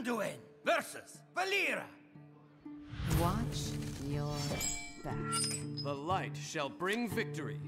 Anduin versus Valeera. Watch your back. The light shall bring victory.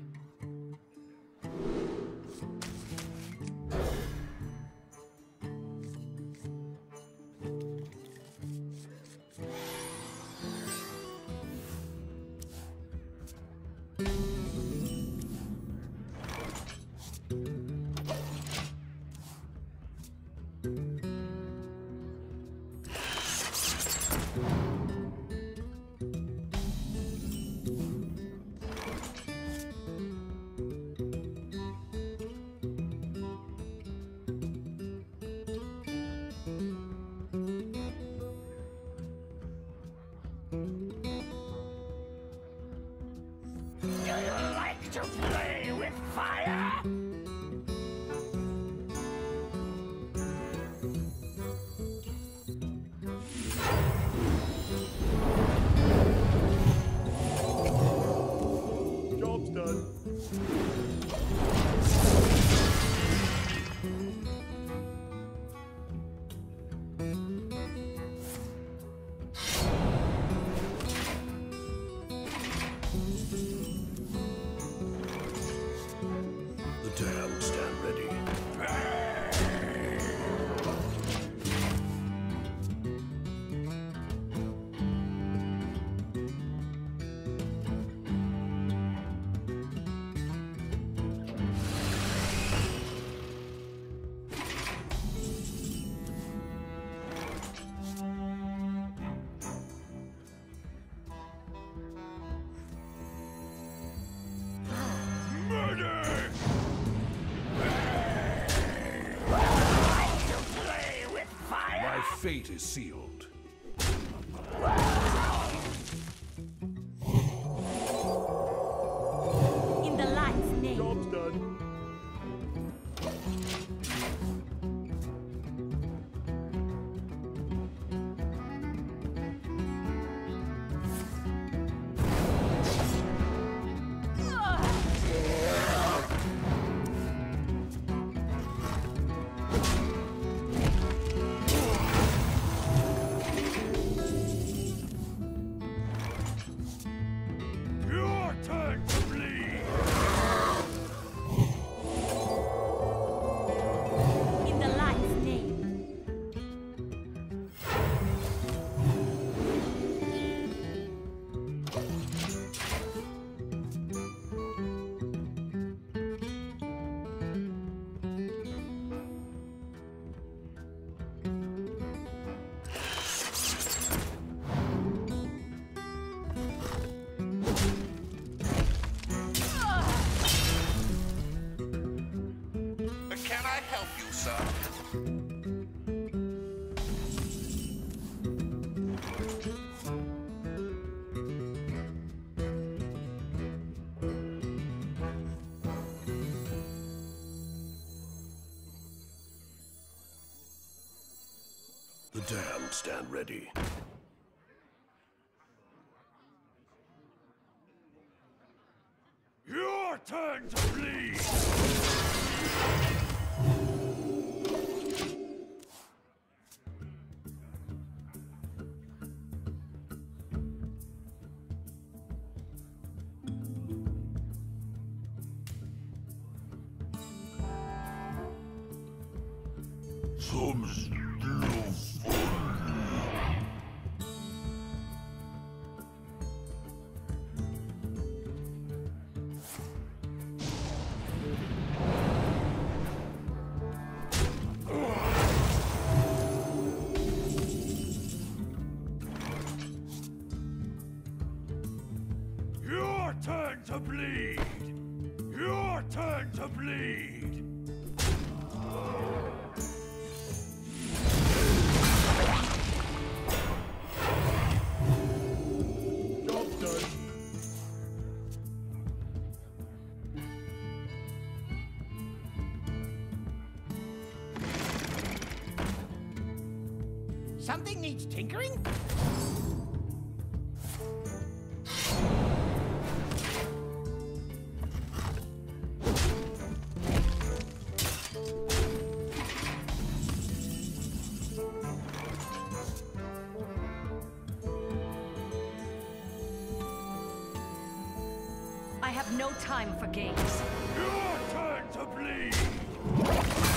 Do you like to play with fire? Stand ready. Fate is sealed. Can I help you, sir? The damned stand ready. Your turn to bleed. Sumst. Bleed! Your turn to bleed! Job's done. Something needs tinkering? Have no time for games. Your turn to bleed!